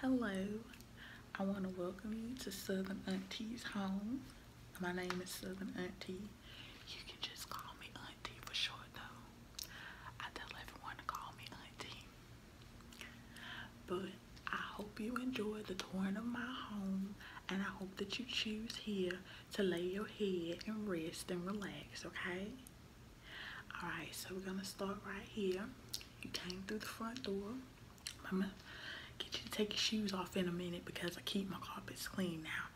Hello, I want to welcome you to Southern Auntie's home. My name is Southern Auntie. You can just call me Auntie for short though. I tell everyone to call me Auntie. But I hope you enjoy the touring of my home and I hope that you choose here to lay your head and rest and relax, okay? Alright, so we're gonna start right here. You came through the front door. Gonna get you to take your shoes off in a minute because I keep my carpets clean now.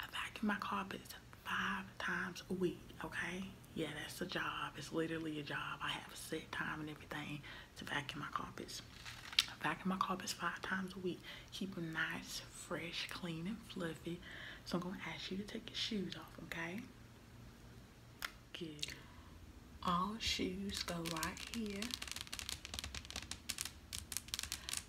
I vacuum my carpets five times a week, okay? Yeah, that's a job. It's literally a job. I have a set time and everything to vacuum my carpets. I vacuum my carpets five times a week. Keep them nice, fresh, clean, and fluffy. So I'm gonna ask you to take your shoes off, okay? Good. All shoes go right here.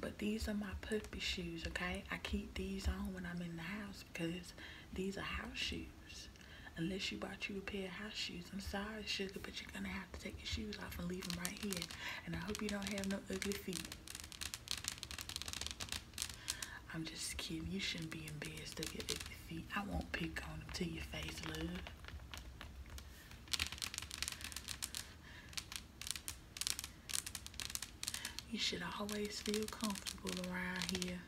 But these are my puppy shoes, okay? I keep these on when I'm in the house because these are house shoes. Unless you bought you a pair of house shoes. I'm sorry, sugar, but you're gonna have to take your shoes off and leave them right here. And I hope you don't have no ugly feet. I'm just kidding. You shouldn't be embarrassed of your ugly feet. I won't pick on them to your face, love. You should always feel comfortable around here.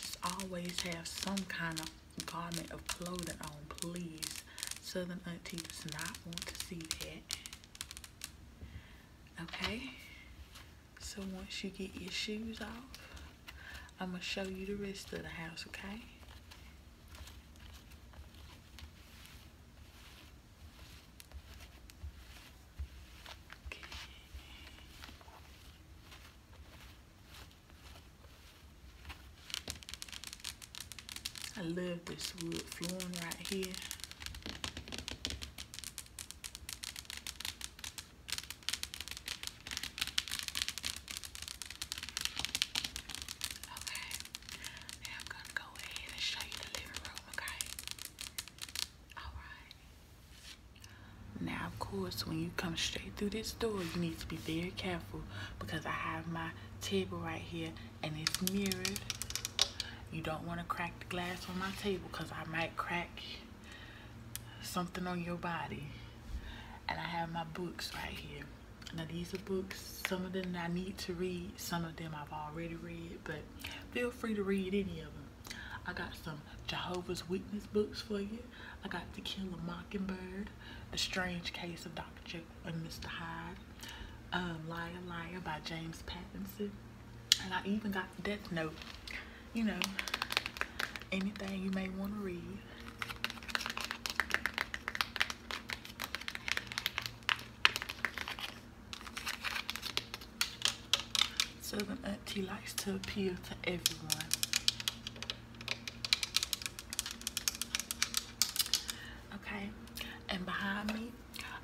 Just always have some kind of garment of clothing on, please. Southern Auntie does not want to see that. Okay? So once you get your shoes off, I'm going to show you the rest of the house, okay? I love this wood flooring right here. Okay, now I'm gonna go ahead and show you the living room, okay? Alright. Now, of course, when you come straight through this door, you need to be very careful because I have my table right here and it's mirrored you don't want to crack the glass on my table because I might crack something on your body. And I have my books right here. Now these are books, some of them I need to read, some of them I've already read, but feel free to read any of them. I got some Jehovah's Witness books for you. I got To Kill a Mockingbird, The Strange Case of Dr. Jekyll and Mr. Hyde, um, Liar Liar by James Patterson, and I even got Death Note you know, anything you may want to read. Southern Auntie likes to appeal to everyone. Okay, and behind me,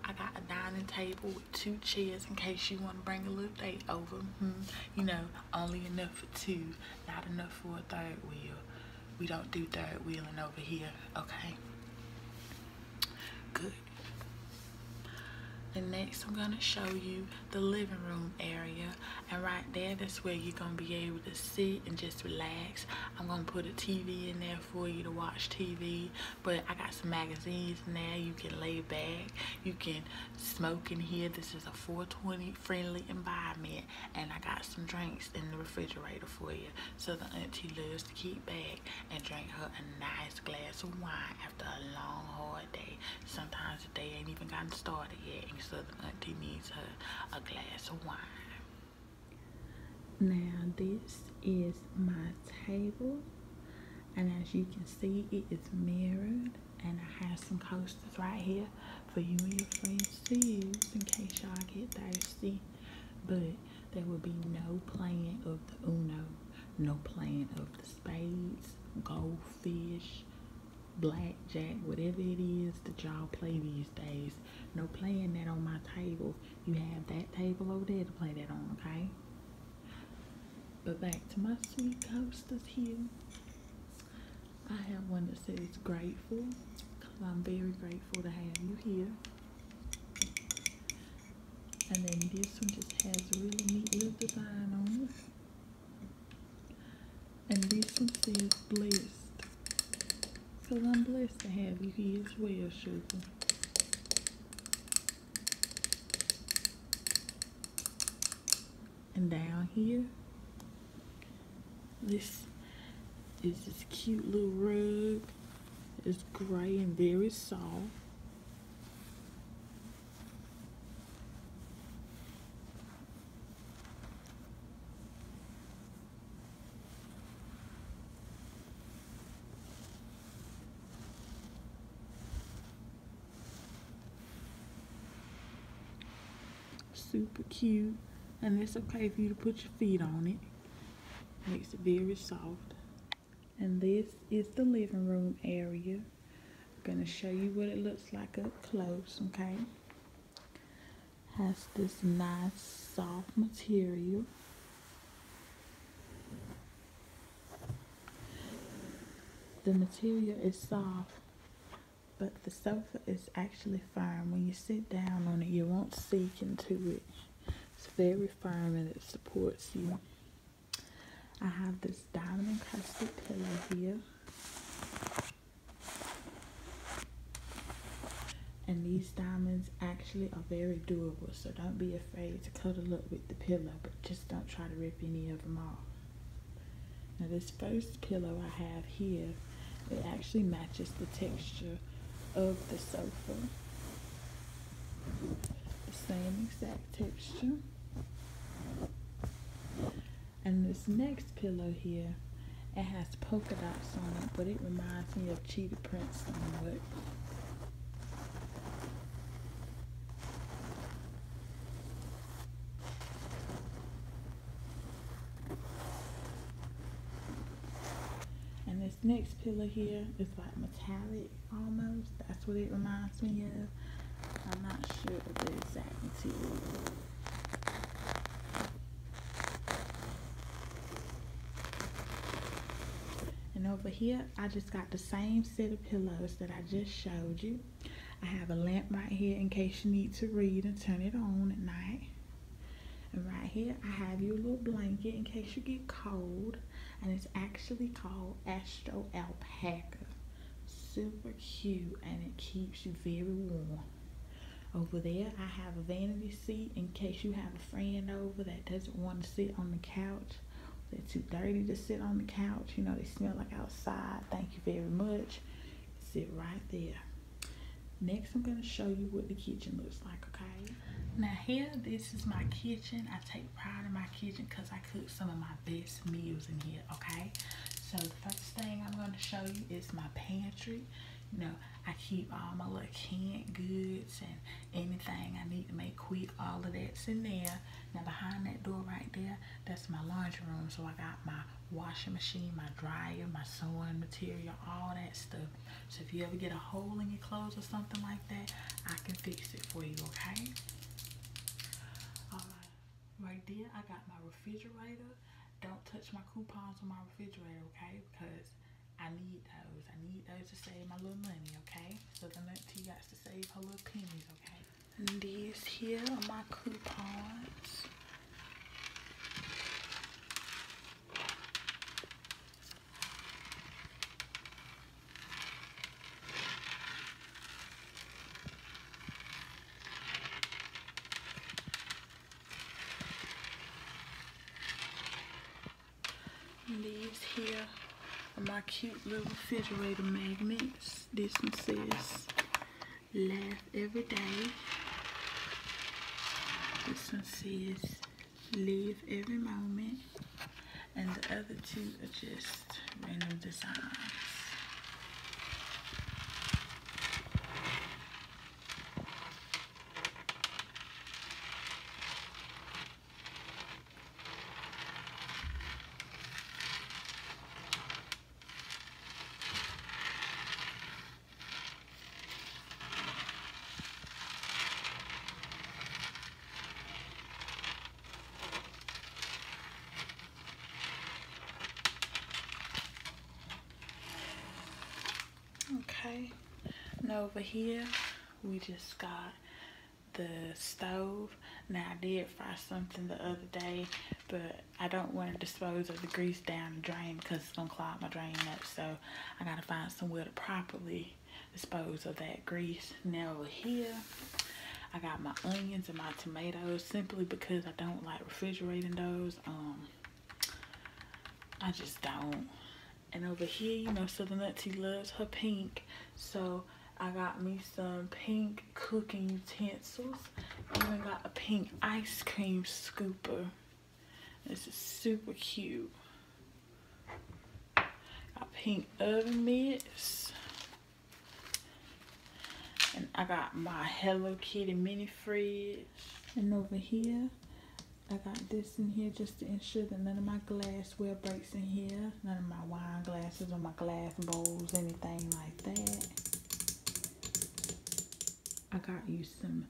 I got a dining table with two chairs in case you want to bring a little date over. Hmm. You know, only enough for two, not enough for a third wheel. We don't do third wheeling over here, okay? Good. And next I'm to show you the living room area. And right there, that's where you're to be able to sit and just relax. I'm to put a TV in there for you to watch TV. But I got some magazines in there. You can lay back. You can smoke in here. This is a 420 friendly environment. And I got some drinks in the refrigerator for you. So the auntie loves to keep back and drink her a nice glass of wine after a long, hard day. Sometimes the day ain't even gotten started yet Southern Auntie needs her a glass of wine. Now this is my table and as you can see it is mirrored and I have some coasters right here for you and your friends to use in case y'all get thirsty. But there will be no playing of the Uno, no playing of the spades, goldfish, blackjack, whatever it is that y'all play these days. No playing that on my table. You have that table over there to play that on, okay? But back to my sweet coasters here. I have one that says grateful because I'm very grateful to have you here. And then this one just has a really neat little design on it. And this one says blessed. So I'm blessed to have you here as well, sugar. And down here, this is this cute little rug. It's gray and very soft. Super cute and it's okay for you to put your feet on it. Makes it very soft. And this is the living room area. I'm gonna show you what it looks like up close okay? Has this nice soft material. The material is soft but the sofa is actually firm. When you sit down on it, you won't sink into it. It's very firm and it supports you. I have this diamond encrusted pillow here. And these diamonds actually are very durable, so don't be afraid to cuddle up with the pillow, but just don't try to rip any of them off. Now this first pillow I have here, it actually matches the texture of the sofa. Same exact texture. And this next pillow here, it has polka dots on it, but it reminds me of cheetah print somewhat. And this next pillow here is like metallic almost. That's what it reminds me of. I'm not sure of the exact material. And over here, I just got the same set of pillows that I just showed you. I have a lamp right here in case you need to read and turn it on at night. And right here, I have your little blanket in case you get cold. And it's actually called Astro Alpaca. Super cute and it keeps you very warm. Over there, I have a vanity seat in case you have a friend over that doesn't want to sit on the couch. They're too dirty to sit on the couch. You know, they smell like outside. Thank you very much. Sit right there. Next, I'm going to show you what the kitchen looks like, okay? Now here, this is my kitchen. I take pride in my kitchen because I cook some of my best meals in here, okay? So the first thing I'm going to show you is my pantry. Know, I keep all my little canned goods and anything I need to make quick, all of that's in there. Now behind that door right there, that's my laundry room. So I got my washing machine, my dryer, my sewing material, all that stuff. So if you ever get a hole in your clothes or something like that, I can fix it for you, okay? Right there, I got my refrigerator. Don't touch my coupons on my refrigerator, okay? Because I need those. I need those to save my little money, okay? So the auntie got to save her little pennies, okay? And these here are my coupons. these here are my cute little refrigerator magnets. This one says, laugh every day. This one says, live every moment. And the other two are just random designs. okay now over here we just got the stove now i did fry something the other day but I don't want to dispose of the grease down the drain because it's gonna clog my drain up. So I gotta find somewhere to properly dispose of that grease. Now over here, I got my onions and my tomatoes simply because I don't like refrigerating those. Um, I just don't. And over here, you know, Southern Auntie loves her pink. So I got me some pink cooking utensils. Even got a pink ice cream scooper. This is super cute. Got pink oven mitts. And I got my Hello Kitty mini fridge. And over here, I got this in here just to ensure that none of my glassware breaks in here. None of my wine glasses or my glass bowls, anything like that. I got you some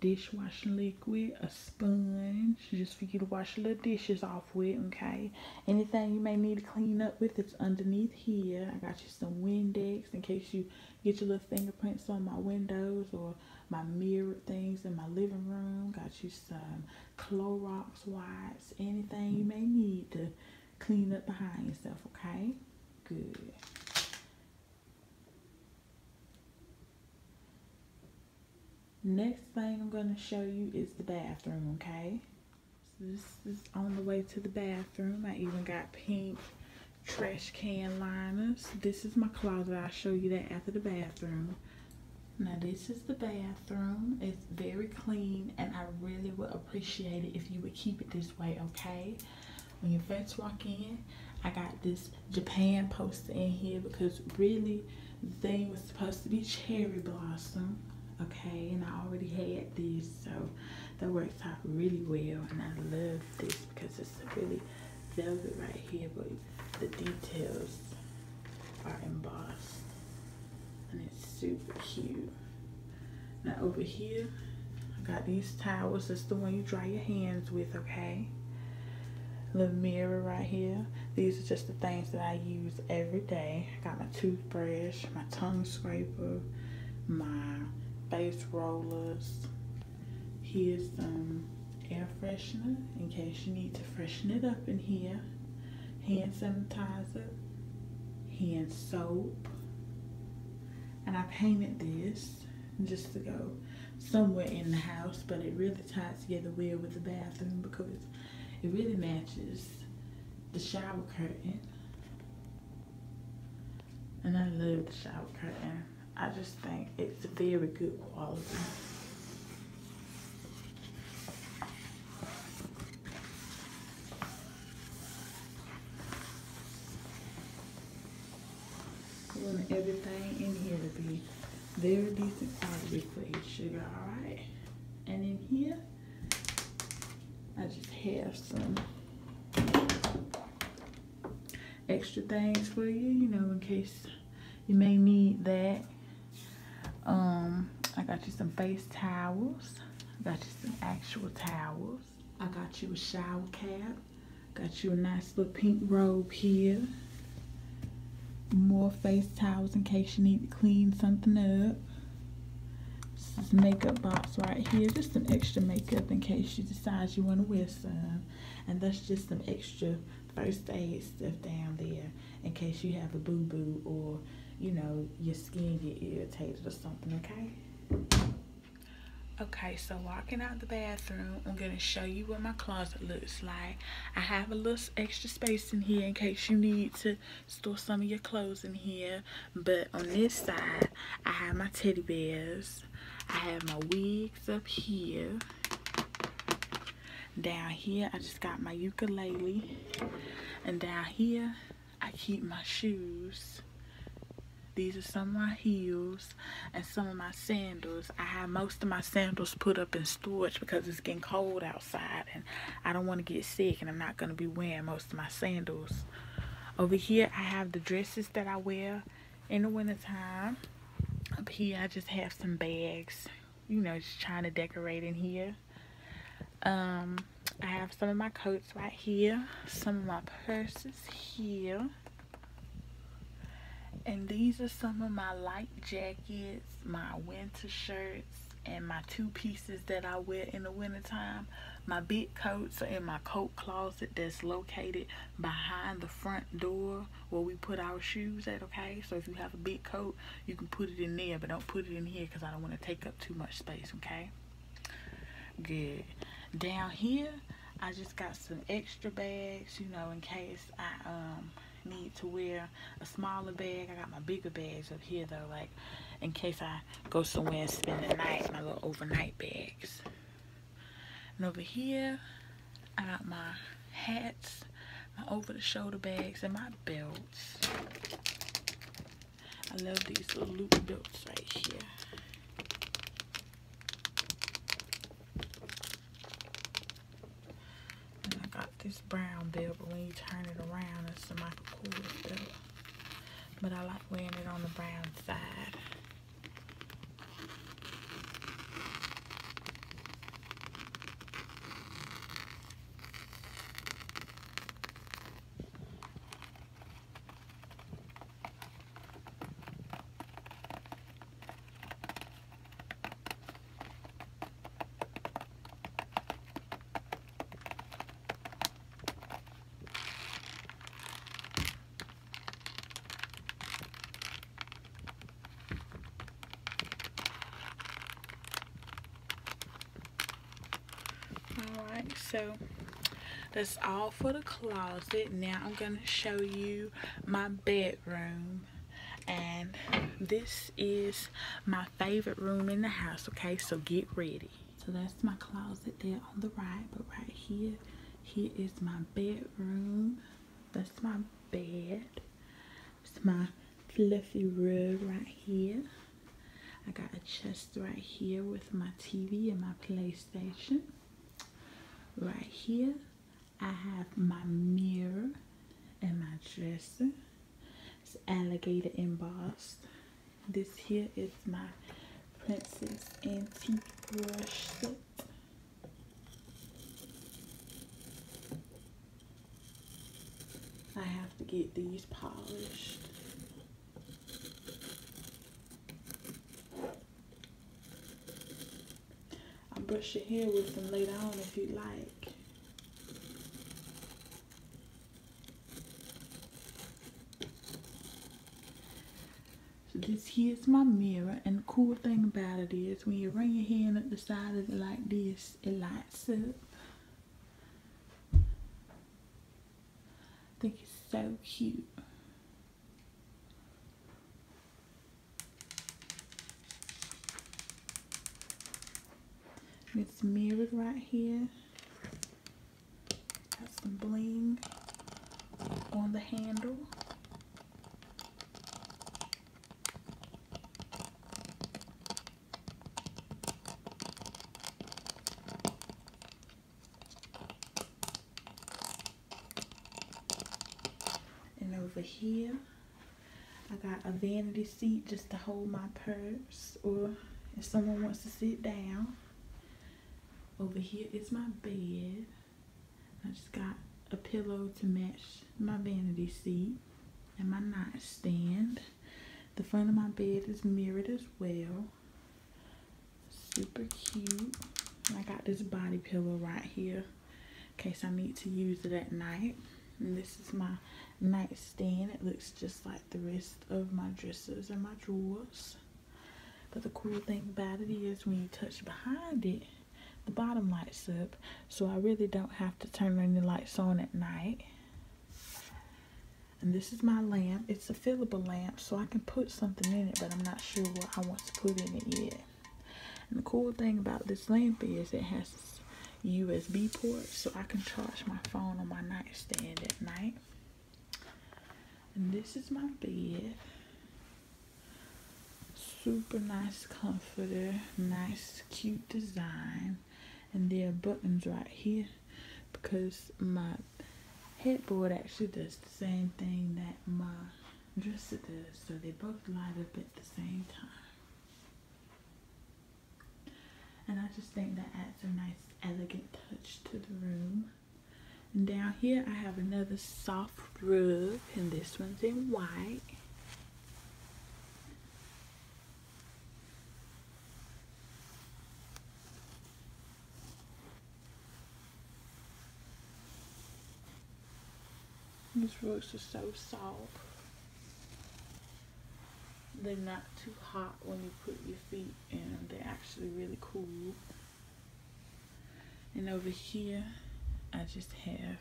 dishwashing liquid, a sponge, just for you to wash your little dishes off with, okay? Anything you may need to clean up with, it's underneath here. I got you some Windex in case you get your little fingerprints on my windows or my mirror things in my living room. Got you some Clorox wipes, anything you may need to clean up behind yourself, okay? Good. Next thing I'm going to show you is the bathroom, okay? So this is on the way to the bathroom. I even got pink trash can liners. This is my closet. I'll show you that after the bathroom. Now this is the bathroom. It's very clean and I really would appreciate it if you would keep it this way, okay? When you first walk in, I got this Japan poster in here because really the thing was supposed to be cherry blossom okay and I already had this so that works out really well and I love this because it's really velvet right here but the details are embossed and it's super cute. Now over here I got these towels. That's the one you dry your hands with okay? Little mirror right here. These are just the things that I use every day. I got my toothbrush my tongue scraper my face rollers. Here's some um, air freshener in case you need to freshen it up in here. Hand sanitizer, hand soap. And I painted this just to go somewhere in the house, but it really ties together well with the bathroom because it really matches the shower curtain. And I love the shower curtain. I just think it's very good quality. I want everything in here to be very decent quality for your sugar, alright? And in here, I just have some extra things for you, you know, in case you may need that um, I got you some face towels. I got you some actual towels. I got you a shower cap. Got you a nice little pink robe here. More face towels in case you need to clean something up. This is makeup box right here. Just some extra makeup in case you decide you want to wear some. And that's just some extra first aid stuff down there in case you have a boo-boo or you know, your skin get irritated or something, okay? Okay, so walking out the bathroom, I'm going to show you what my closet looks like. I have a little extra space in here in case you need to store some of your clothes in here. But on this side, I have my teddy bears. I have my wigs up here. Down here, I just got my ukulele. And down here, I keep my shoes. These are some of my heels and some of my sandals. I have most of my sandals put up in storage because it's getting cold outside and I don't want to get sick and I'm not going to be wearing most of my sandals. Over here I have the dresses that I wear in the wintertime. Up here I just have some bags, you know, just trying to decorate in here. Um, I have some of my coats right here, some of my purses here and these are some of my light jackets, my winter shirts, and my two pieces that I wear in the wintertime. My big coats are in my coat closet that's located behind the front door where we put our shoes at, okay? So if you have a big coat, you can put it in there, but don't put it in here because I don't want to take up too much space, okay? Good. Down here, I just got some extra bags, you know, in case I um need to wear a smaller bag. I got my bigger bags up here though, like in case I go somewhere and spend the night, my little overnight bags. And over here, I got my hats, my over-the-shoulder bags, and my belts. I love these little loop belts right here. And I got this brown belt, but when you turn it around, it's a Michael Kors belt. But I like wearing it on the brown side. Alright, so that's all for the closet. Now I'm going to show you my bedroom. And this is my favorite room in the house, okay? So get ready. So that's my closet there on the right. But right here, here is my bedroom. That's my bed. It's my fluffy rug right here. I got a chest right here with my TV and my PlayStation. Right here, I have my mirror and my dresser. It's alligator embossed. This here is my Princess Antique brush set. I have to get these polished. I'll brush your hair with them later on if you like. So this here's my mirror and the cool thing about it is when you run your hand up the side of it like this, it lights up. I think it's so cute. It's mirrored right here. Got some bling on the handle. And over here, I got a vanity seat just to hold my purse or if someone wants to sit down. Over here is my bed. I just got a pillow to match my vanity seat and my nightstand. The front of my bed is mirrored as well. Super cute. I got this body pillow right here in case I need to use it at night. And this is my nightstand. It looks just like the rest of my dressers and my drawers. But the cool thing about it is when you touch behind it, the bottom lights up. So I really don't have to turn any lights on at night. And this is my lamp. It's a fillable lamp, so I can put something in it, but I'm not sure what I want to put in it yet. And the cool thing about this lamp is it has USB port, so I can charge my phone on my nightstand at night. And this is my bed. Super nice comforter, nice cute design. And there are buttons right here because my headboard actually does the same thing that my dresser does. So they both light up at the same time. And I just think that adds a nice elegant touch to the room. And down here I have another soft rug and this one's in white. These rugs are so soft. They're not too hot when you put your feet in. They're actually really cool. And over here, I just have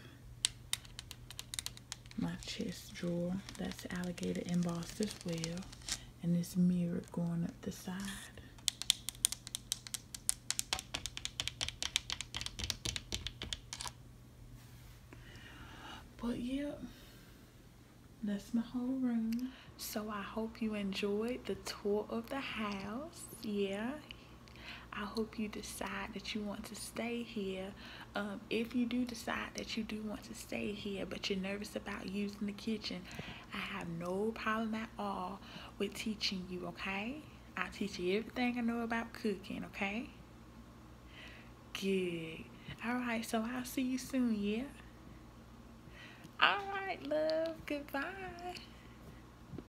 my chest drawer. That's alligator embossed as well. And this mirror going up the side. But yeah, that's my whole room. So I hope you enjoyed the tour of the house. Yeah. I hope you decide that you want to stay here. Um, if you do decide that you do want to stay here, but you're nervous about using the kitchen, I have no problem at all with teaching you, okay? I'll teach you everything I know about cooking, okay? Good. All right, so I'll see you soon, yeah? All right, love. Goodbye.